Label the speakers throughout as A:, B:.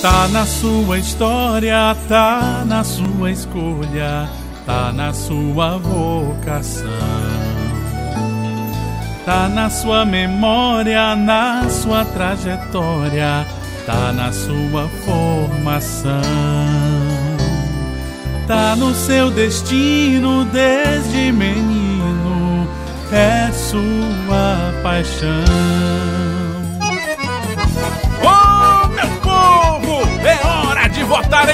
A: Tá na sua história, tá na sua escolha, tá na sua vocação. Tá na sua memória, na sua trajetória, tá na sua formação. Tá no seu destino desde menino, é sua paixão.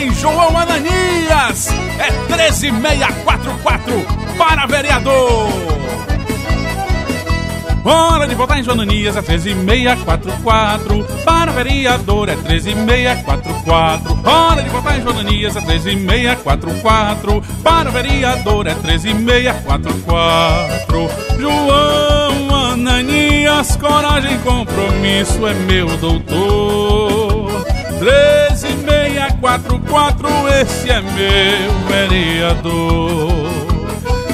B: Em João Ananias. É 13644 para vereador. Hora de votar em João Ananias é 13644 Para vereador é 13644 Hora de votar em João Ananias é 13644 Para vereador é 13644 João Ananias, coragem e compromisso é meu doutor 13644, esse é meu vereador.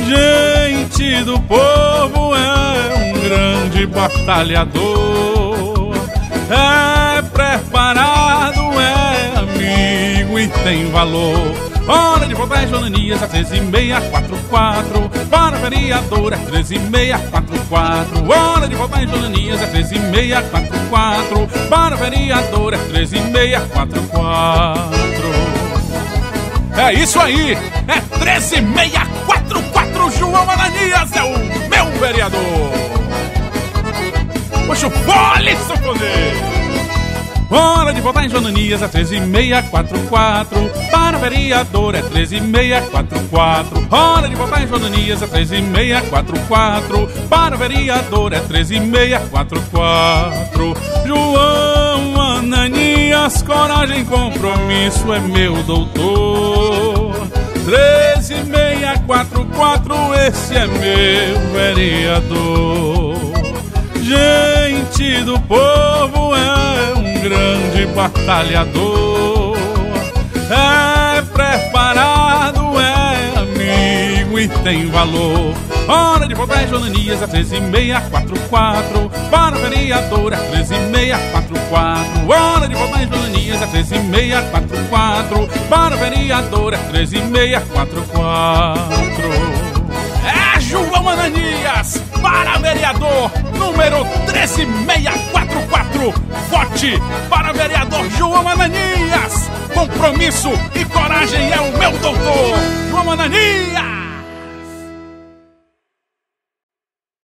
B: Gente do povo é um grande batalhador. É preparado, é amigo e tem valor. Hora de votar em Jonanias a 13644 Para vereador é 13644 Hora de votar em Jonanias é 13644 Para vereador é 13644 É isso aí, é 13644 João Ananias é o meu vereador. Puxa o fole, poder! Hora de votar em Jonanias é 13644 Para vereador é 13644 Hora de votar em Jonanias é 13644 Para vereador é 13644 João Ananias, coragem e compromisso é meu doutor 13644, esse é meu vereador Gente do povo é um grande batalhador. É preparado, é amigo e tem valor. Hora de votar Jonanias é 13644 Para vereador é 13644 Hora de votar em Jonanias é 13644 Para vereador é 13644 João Ananias para vereador número 13644. Vote para vereador João Ananias. Compromisso e coragem é o meu doutor.